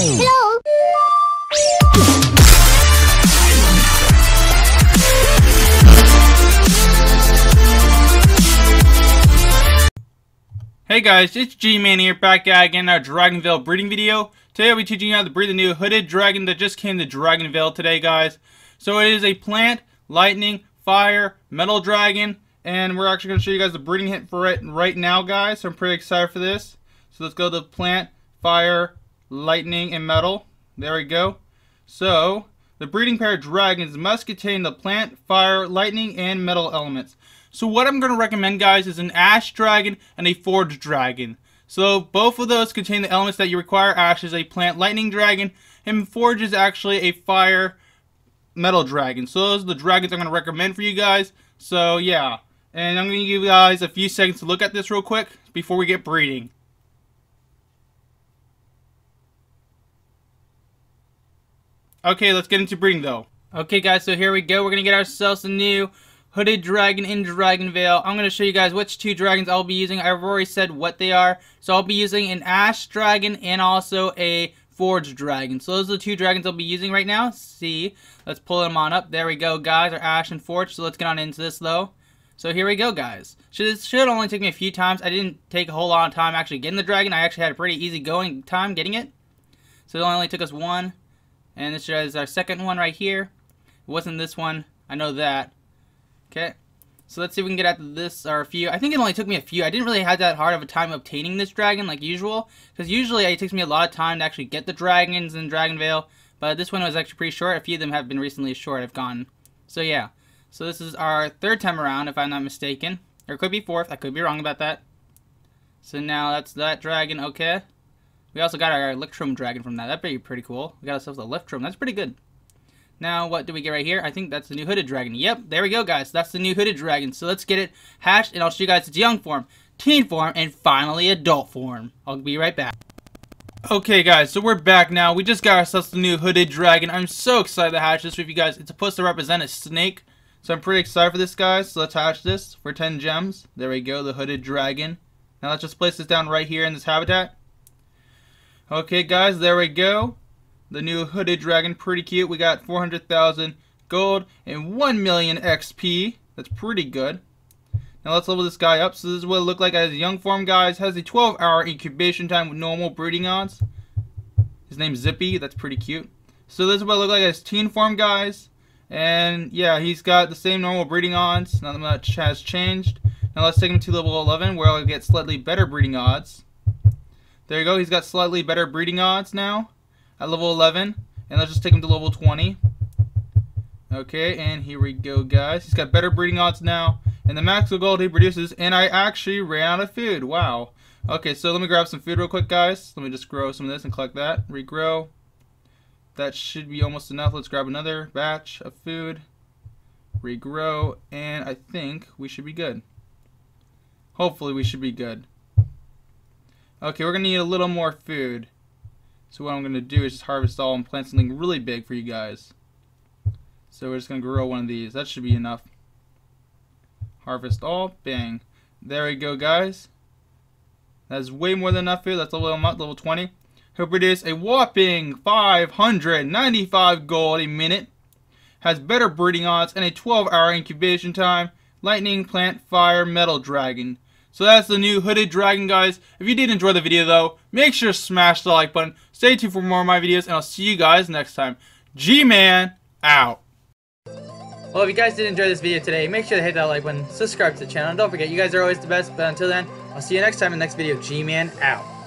Hello? Hey guys, it's G-Man here, back at again our Dragonvale breeding video. Today I'll be teaching you how to breed the new hooded dragon that just came to Dragonvale today, guys. So it is a plant, lightning, fire, metal dragon, and we're actually going to show you guys the breeding hint for it right now, guys. So I'm pretty excited for this. So let's go to plant, fire, lightning, and metal. There we go. So, the breeding pair of dragons must contain the plant, fire, lightning, and metal elements. So what I'm going to recommend, guys, is an ash dragon and a forge dragon. So both of those contain the elements that you require. Ash is a plant lightning dragon, and forge is actually a fire metal dragon. So those are the dragons I'm going to recommend for you guys. So yeah, and I'm going to give you guys a few seconds to look at this real quick before we get breeding. Okay, let's get into breeding though. Okay guys, so here we go. We're going to get ourselves a new Hooded Dragon in Dragonvale. I'm going to show you guys which two dragons I'll be using. I've already said what they are. So I'll be using an Ash Dragon and also a Forge Dragon. So those are the two dragons I'll be using right now. See, let's pull them on up. There we go, guys. Our Ash and Forge. So let's get on into this, though. So here we go, guys. Should, should only take me a few times. I didn't take a whole lot of time actually getting the dragon. I actually had a pretty easy going time getting it. So it only took us one. And this is our second one right here. It wasn't this one. I know that. Okay. So let's see if we can get at this or a few. I think it only took me a few. I didn't really have that hard of a time obtaining this dragon like usual. Because usually it takes me a lot of time to actually get the dragons in Dragonvale. But this one was actually pretty short. A few of them have been recently short. I've gone. So yeah. So this is our third time around if I'm not mistaken. Or could be fourth. I could be wrong about that. So now that's that dragon. Okay. We also got our Electrum dragon from that. That'd be pretty cool. We got ourselves a Electrum. That's pretty good. Now, what do we get right here? I think that's the new hooded dragon. Yep, there we go, guys. That's the new hooded dragon. So let's get it hatched, and I'll show you guys its young form, teen form, and finally adult form. I'll be right back. Okay, guys, so we're back now. We just got ourselves the new hooded dragon. I'm so excited to hatch this with you guys. It's supposed to represent a snake, so I'm pretty excited for this, guys. So let's hatch this for 10 gems. There we go, the hooded dragon. Now let's just place this down right here in this habitat. Okay, guys, there we go. The new hooded dragon, pretty cute. We got 400,000 gold and 1 million XP. That's pretty good. Now let's level this guy up. So this is what it looked like as a young form, guys. Has a 12 hour incubation time with normal breeding odds. His name's Zippy. That's pretty cute. So this is what it looked like as teen form, guys. And yeah, he's got the same normal breeding odds. Not much has changed. Now let's take him to level 11 where I'll get slightly better breeding odds. There you go. He's got slightly better breeding odds now at level 11. And let's just take him to level 20. Okay, and here we go, guys. He's got better breeding odds now. And the max of gold he produces, and I actually ran out of food. Wow. Okay, so let me grab some food real quick, guys. Let me just grow some of this and collect that. Regrow. That should be almost enough. Let's grab another batch of food. Regrow. And I think we should be good. Hopefully we should be good. Okay, we're going to need a little more food. So what I'm going to do is just harvest all and plant something really big for you guys. So we're just going to grow one of these. That should be enough. Harvest all. Bang. There we go, guys. That's way more than enough food. That's level, level 20. He'll produce a whopping 595 gold a minute. Has better breeding odds and a 12 hour incubation time. Lightning, plant, fire, metal dragon. So that's the new Hooded Dragon, guys. If you did enjoy the video, though, make sure to smash the like button. Stay tuned for more of my videos, and I'll see you guys next time. G-Man, out. Well, if you guys did enjoy this video today, make sure to hit that like button, subscribe to the channel, and don't forget, you guys are always the best. But until then, I'll see you next time in the next video. G-Man, out.